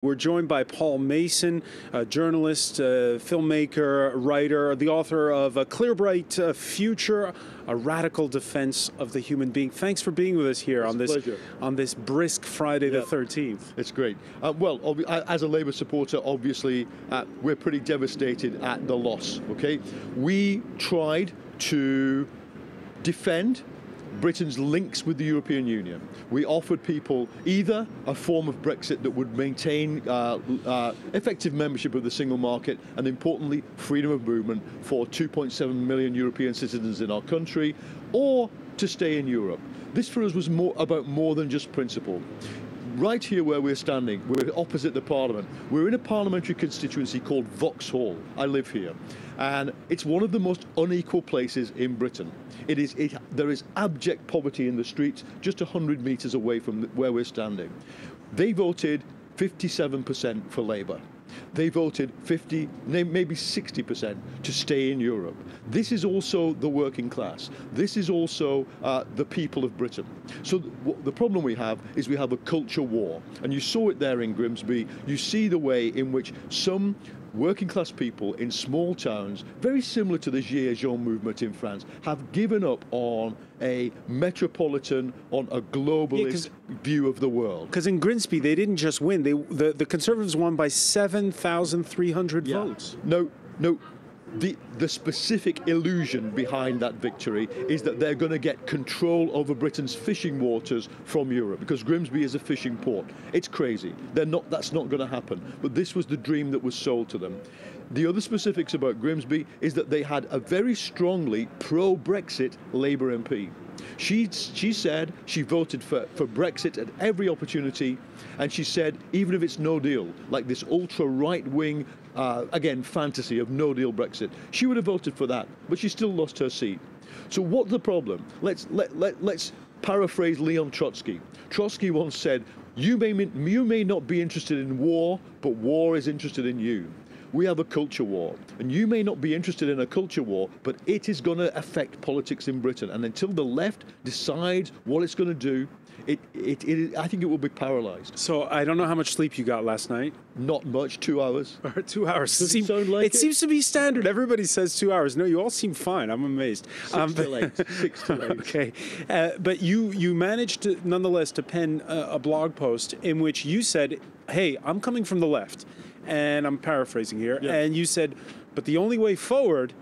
We're joined by Paul Mason, a journalist, uh, filmmaker, writer, the author of A Clear Bright Future, a radical defense of the human being. Thanks for being with us here It's on this pleasure. on this brisk Friday the 13th. It's great. Uh, well, as a Labour supporter, obviously, uh, we're pretty devastated at the loss. Okay, we tried to defend Britain's links with the European Union. We offered people either a form of Brexit that would maintain uh, uh, effective membership of the single market and, importantly, freedom of movement for 2.7 million European citizens in our country, or to stay in Europe. This for us was more about more than just principle right here where we're standing, we're opposite the Parliament. We're in a parliamentary constituency called Vauxhall. I live here. And it's one of the most unequal places in Britain. It is, it, there is abject poverty in the streets just 100 metres away from where we're standing. They voted 57% for Labour. They voted 50, maybe 60% to stay in Europe. This is also the working class. This is also uh, the people of Britain. So th- the problem we have is we have a culture war. And you saw it there in Grimsby. You see the way in which some working class people in small towns, very similar to the Gilets Jaunes movement in France, have given up on a metropolitan, on a globalist view of the world. Because in Grimsby, they didn't just win; they the, the Conservatives won by 7,300 votes. No, no. The, the specific illusion behind that victory is that they're going to get control over Britain's fishing waters from Europe because Grimsby is a fishing port. It's crazy. They're not, that's not going to happen. But this was the dream that was sold to them. The other specifics about Grimsby is that they had a very strongly pro Brexit Labour MP. She, she said she voted for, for Brexit at every opportunity, and she said, even if it's no deal, like this ultra right wing, uh, again, fantasy of no deal Brexit, she would have voted for that, but she still lost her seat. So, what's the problem? Let's, let, let, let's paraphrase Leon Trotsky. Trotsky once said, you may, you may not be interested in war, but war is interested in you we have a culture war. And you may not be interested in a culture war, but it is going to affect politics in Britain. And until the left decides what it's going to do, it, it, it, I think it will be paralysed. So I don't know how much sleep you got last night. Not much, two hours. Or two hours. Does it Seem- like it it? seems to be standard. Everybody says two hours. No, you all seem fine. I'm amazed. Six till eight. Six till eight. Okay, uh, but you you managed to nonetheless to pen a, a blog post in which you said, "Hey, I'm coming from the left," and I'm paraphrasing here, Yeah. and you said, "But the only way forward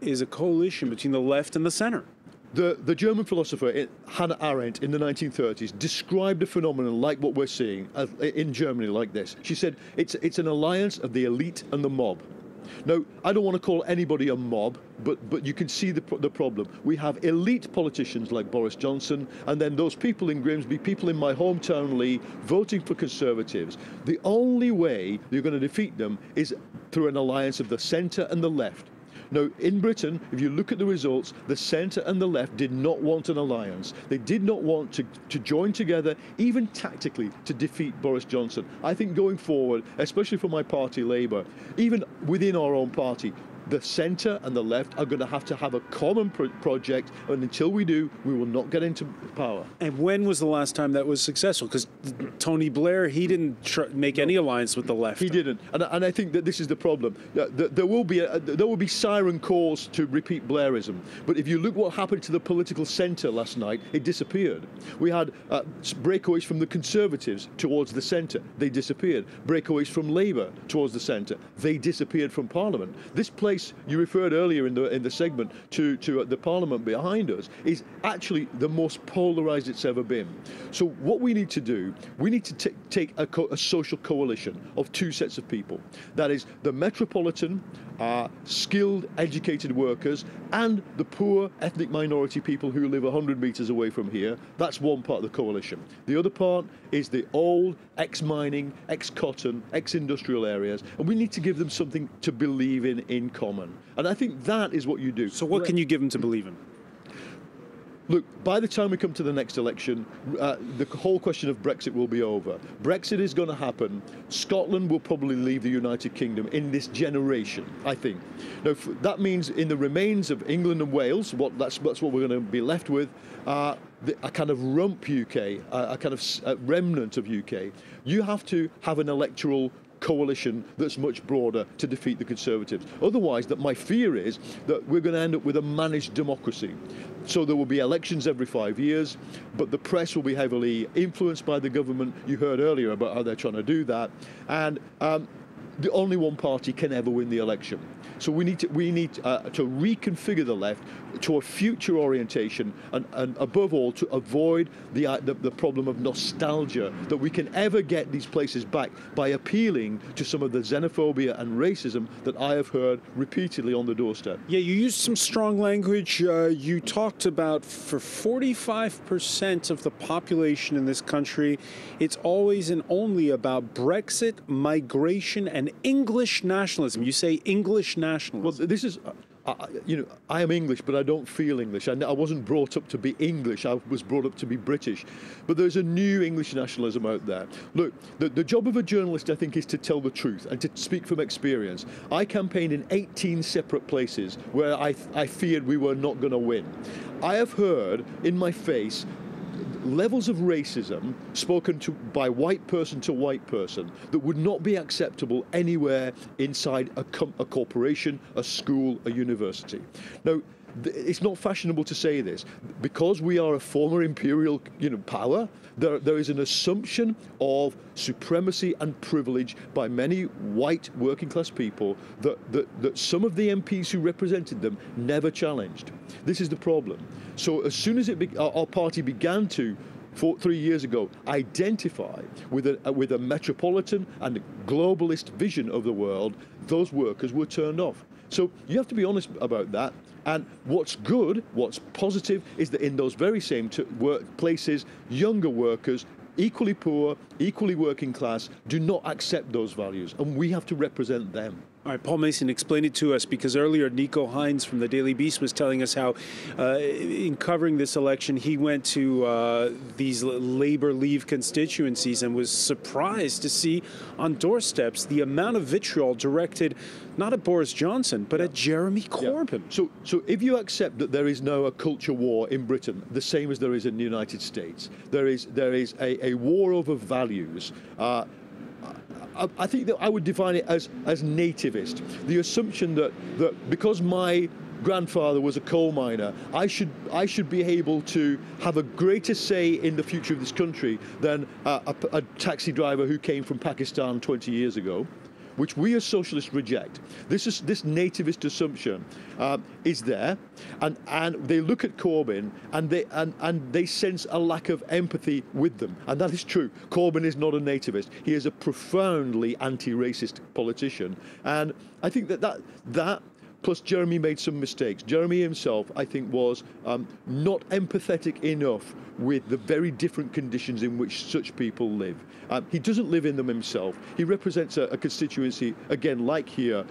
is a coalition between the left and the center." The, the German philosopher Hannah Arendt in the 1930s described a phenomenon like what we're seeing in Germany like this. She said it's, it's an alliance of the elite and the mob. Now, I don't want to call anybody a mob, but, but you can see the, the problem. We have elite politicians like Boris Johnson, and then those people in Grimsby, people in my hometown Leigh, voting for Conservatives. The only way you're going to defeat them is through an alliance of the centre and the left. Now, in Britain, if you look at the results, the centre and the left did not want an alliance. They did not want to, to join together, even tactically, to defeat Boris Johnson. I think going forward, especially for my party, Labour, even within our own party, the centre and the left are going to have to have a common pro- project, and until we do, we will not get into power. And when was the last time that was successful? Because Tony Blair, he didn't tr- make any alliance with the left. He didn't, and, and I think that this is the problem. Uh, There will be a, there will be siren calls to repeat Blairism, but if you look what happened to the political centre last night, it disappeared. We had uh, breakaways from the Conservatives towards the centre, they disappeared. Breakaways from Labour towards the centre, they disappeared from Parliament. This place you referred earlier in the in the segment to to uh, the Parliament behind us is actually the most polarised it's ever been. So what we need to do, we need to take a, co- a social coalition of two sets of people. That is the metropolitan, uh, skilled, educated workers, and the poor ethnic minority people who live 100 metres away from here. That's one part of the coalition. The other part is the old ex-mining, ex-cotton, ex-industrial areas, and we need to give them something to believe in in common. And I think that is what you do. so what can you give them to believe in? Look, by the time we come to the next election, uh, the whole question of Brexit will be over. Brexit is going to happen. Scotland will probably leave the United Kingdom in this generation, I think. Now, that means in the remains of England and Wales, what, that's, that's what we're going to be left with, uh, the, a kind of rump UK, a, a kind of a remnant of UK, you have to have an electoral coalition that's much broader to defeat the Conservatives. Otherwise, that my fear is that we're going to end up with a managed democracy. So there will be elections every five years, but the press will be heavily influenced by the government. You heard earlier about how they're trying to do that, and um, the only one party can ever win the election. So we need to we need uh, to reconfigure the left to a future orientation, and, and above all, to avoid the, uh, the, the problem of nostalgia that we can ever get these places back by appealing to some of the xenophobia and racism that I have heard repeatedly on the doorstep. Yeah, you used some strong language. Uh, you talked about for 45% of the population in this country, it's always and only about Brexit, migration, and English nationalism. You say English nationalism. Well, this is. I, you know, I am English, but I don't feel English. I, I, wasn't brought up to be English. I was brought up to be British. But there's a new English nationalism out there. Look, the, the job of a journalist, I think, is to tell the truth and to speak from experience. I campaigned in 18 separate places where I, I feared we were not going to win. I have heard in my face levels of racism spoken to by white person to white person that would not be acceptable anywhere inside a, a corporation, a school, a university. Now, it's not fashionable to say this because we are a former imperial you know power there, there is an assumption of supremacy and privilege by many white working class people that, that, that some of the MPs who represented them never challenged. This is the problem. So as soon as it be, our, our party began to four, three years ago identify with a, with a metropolitan and globalist vision of the world, those workers were turned off. So you have to be honest about that. And what's good, what's positive, is that in those very same workplaces, younger workers, equally poor, equally working class, do not accept those values. And we have to represent them. All right, Paul Mason, explain it to us because earlier Nico Hines from the Daily Beast was telling us how, uh, in covering this election, he went to uh, these labor leave constituencies and was surprised to see on doorsteps the amount of vitriol directed not at Boris Johnson but at Jeremy Corbyn. Yeah. So, so if you accept that there is now a culture war in Britain, the same as there is in the United States, there is there is a, a war over values. Uh, I, think that I would define it as, as nativist. The assumption that, that because my grandfather was a coal miner, I should, I should be able to have a greater say in the future of this country than a, a, a taxi driver who came from Pakistan 20 years ago which we as socialists reject. This is this nativist assumption uh, is there, and and they look at Corbyn and they and, and they sense a lack of empathy with them, and that is true. Corbyn is not a nativist; he is a profoundly anti-racist politician, and I think that that that Plus, Jeremy made some mistakes. Jeremy himself, I think, was um, not empathetic enough with the very different conditions in which such people live. Um, he doesn't live in them himself. He represents a, a constituency, again, like here,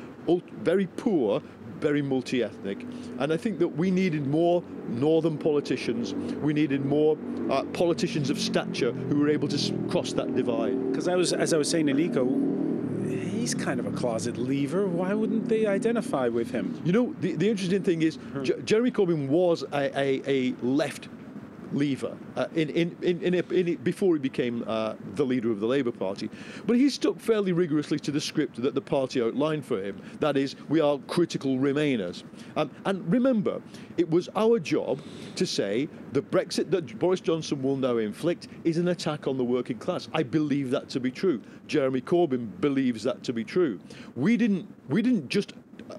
very poor, very multi ethnic. And I think that we needed more northern politicians. We needed more uh, politicians of stature who were able to cross that divide. Because I was, as I was saying to Nico, he's kind of a closet leaver. Why wouldn't they identify with him? You know, the, the interesting thing is, mm-hmm. J- Jeremy Corbyn was a, a, a left leaver uh, in, in, in, before he became uh, the leader of the Labour Party. But he stuck fairly rigorously to the script that the party outlined for him. That is, we are critical Remainers. Um, and remember, it was our job to say the Brexit that Boris Johnson will now inflict is an attack on the working class. I believe that to be true. Jeremy Corbyn believes that to be true. We didn't, we didn't just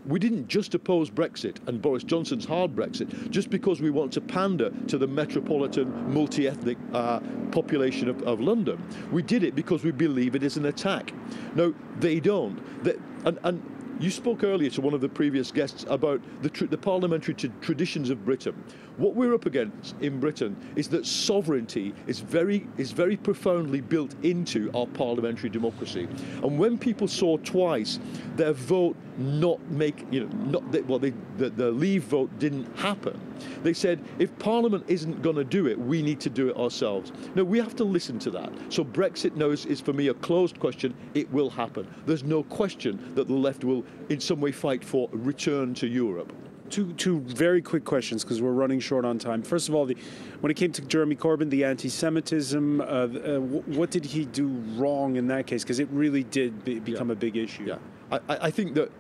we didn't just oppose Brexit and Boris Johnson's hard Brexit just because we want to pander to the metropolitan, multi ethnic uh, population of, of, London. We did it because we believe it is an attack. No, they don't. They, and, and you spoke earlier to one of the previous guests about the, tr- the parliamentary traditions of Britain. What we're up against in Britain is that sovereignty is very, is very profoundly built into our parliamentary democracy. And when people saw twice their vote not make, you know, not well, they, the, the leave vote didn't happen, they said, if Parliament isn't going to do it, we need to do it ourselves. No, we have to listen to that. So Brexit knows is for me a closed question. It will happen. There's no question that the left will in some way fight for return to Europe. Two, two very quick questions because we're running short on time. First of all, the, when it came to Jeremy Corbyn, the anti-Semitism, uh, uh, what did he do wrong in that case? Because it really did be, become Yeah. a big issue. Yeah, I I think that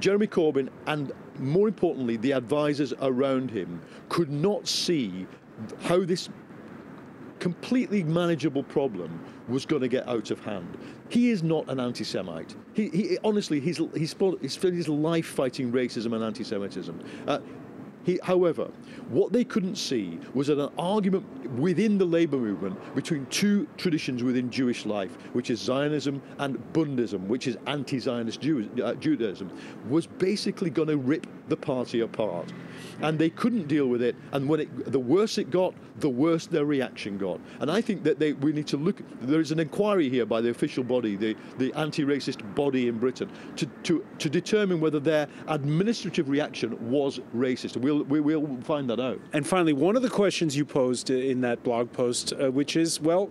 Jeremy Corbyn and more importantly the advisors around him could not see how this completely manageable problem was going to get out of hand. He is not an anti-Semite. He, he honestly, he's he's spent, his life fighting racism and anti-Semitism. Uh, he, however, what they couldn't see was that an argument within the labour movement between two traditions within Jewish life, which is Zionism and Bundism, which is anti-Zionist Jew, uh, Judaism, was basically going to rip the party apart. And they couldn't deal with it. And when it, the worse it got, the worse their reaction got. And I think that they, we need to look. There is an inquiry here by the official body, the, the anti-racist body in Britain, to, to, to determine whether their administrative reaction was racist. We'll, we will find that out. And finally, one of the questions you posed in that blog post, uh, which is, well,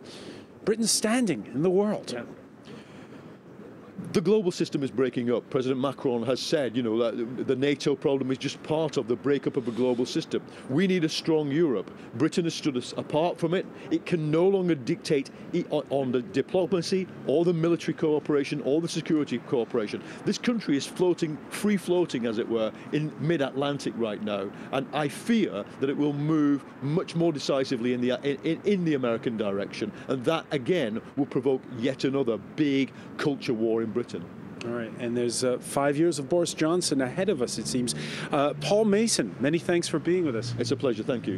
Britain's standing in the world. The global system is breaking up. President Macron has said, you know, that the NATO problem is just part of the breakup of a global system. We need a strong Europe. Britain has stood us apart from it. It can no longer dictate on- the diplomacy or the military cooperation or the security cooperation. This country is floating, free floating, as it were, in mid-Atlantic right now, and I fear that it will move much more decisively in the in, in the American direction, and that again will provoke yet another big culture war in Britain. All right, and there's uh, five years of Boris Johnson ahead of us, it seems. Uh, Paul Mason, many thanks for being with us. It's a pleasure. Thank you.